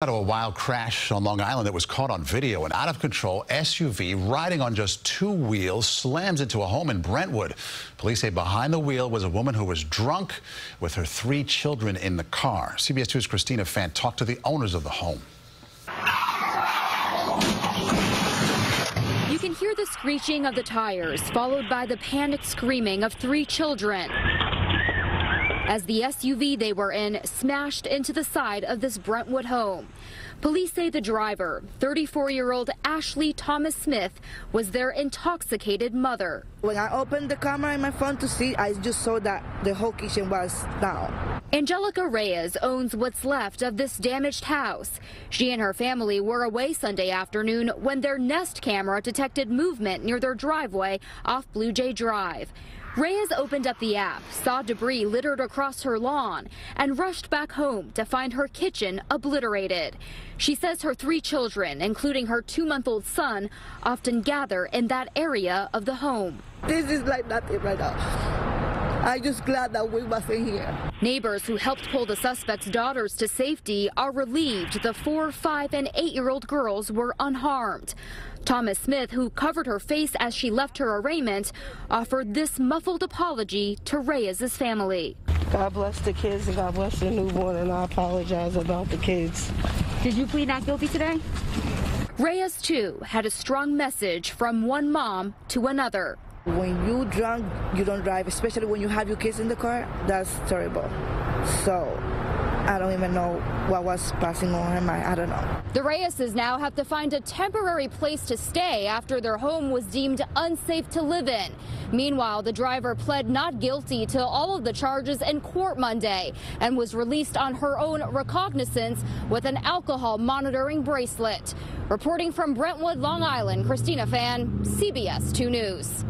Out of a wild crash on Long Island that was caught on video. An out-of-control SUV riding on just two wheels slams into a home in Brentwood. Police say behind the wheel was a woman who was drunk with her three children in the car. CBS 2's Christina Fan talked to the owners of the home. You can hear the screeching of the tires, followed by the panicked screaming of three children as the SUV they were in smashed into the side of this Brentwood home. Police say the driver, 34-year-old Ashley Thomas Smith, was their intoxicated mother. When I opened the camera in my phone to see, I just saw that the whole kitchen was down. Angelica Reyes owns what's left of this damaged house. She and her family were away Sunday afternoon when their Nest camera detected movement near their driveway off Blue Jay Drive. Reyes opened up the app, saw debris littered across her lawn, and rushed back home to find her kitchen obliterated. She says her three children, including her two-month-old son, often gather in that area of the home. This is like nothing right now. I'm just glad that we wasn't here. Neighbors who helped pull the suspect's daughters to safety are relieved the four, five, and eight-year-old girls were unharmed. Thomas Smith, who covered her face as she left her arraignment, offered this muffled apology to Reyes' family. God bless the kids and God bless the newborn, and I apologize about the kids. Did you plead not guilty today? Reyes, too, had a strong message from one mom to another. When you drunk, you don't drive, especially when you have your kids in the car. That's terrible. So I don't even know what was passing on her mind. I don't know. The Reyeses now have to find a temporary place to stay after their home was deemed unsafe to live in. Meanwhile, the driver pled not guilty to all of the charges in court Monday and was released on her own recognizance with an alcohol monitoring bracelet. Reporting from Brentwood, Long Island, Christina Fan, CBS 2 News.